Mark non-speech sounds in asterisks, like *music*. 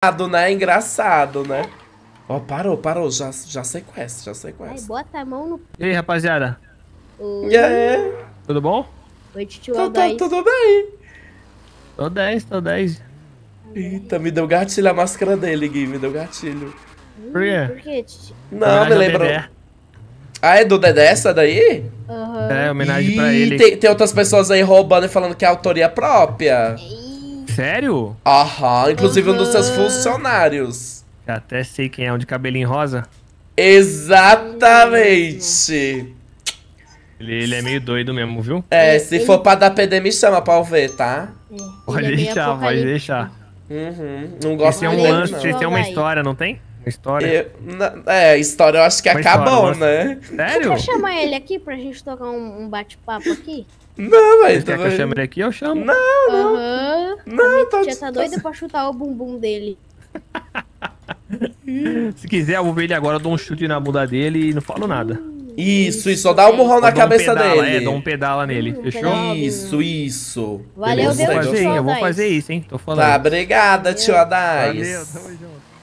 Engraçado, né? Engraçado, né? Ó, parou, parou. Já, já sequestra, já Ai, sequestra. bota a mão no... E aí, rapaziada? Oi, E aí? Tudo bom? Oi, tio tá, Aldair. tudo bem. Tô 10, tô 10. Eita, me deu gatilho a máscara dele, Gui. Me deu gatilho. Por quê? Por quê, tio? Não, me lembrou. Dedé. Ah, é do Dedé essa daí? Aham. É, homenagem Ih, pra ele. Tem, tem outras pessoas aí roubando e falando que é autoria própria. Ih, Sério? Aham, inclusive um dos seus funcionários. Já até sei quem é, um de cabelinho rosa. Exatamente. Ele, ele é meio doido mesmo, viu? É, se ele- for pra dar PD, me chama pra eu ver, tá? é, ele Pode é bem deixar, pode deixar. Uhum, não gosto Esse é um lance, esse é uma história, não tem? História. Eu- na- é, história eu acho que Uma acabou, né? Sério? quer chamar ele aqui pra gente tocar um, um bate-papo aqui? Não, velho. Quer que eu chame ele aqui? Eu chamo. Não, Aham. não, tá, Já tá doida pra chutar o bumbum dele. *laughs* Se quiser, eu vou ver ele agora, eu dou um chute na bunda dele e não falo nada. Isso, isso, só dá um murrão na Eu dou um cabeça pedala, dele. É, dou um pedala nele, Hum, fechou? pedala. Isso, isso. Valeu, eu Beleza, vou Deus, fazer? Eu vou fazer isso, hein? Tô falando. Tá, obrigada, tio Adais. Valeu, tamo junto.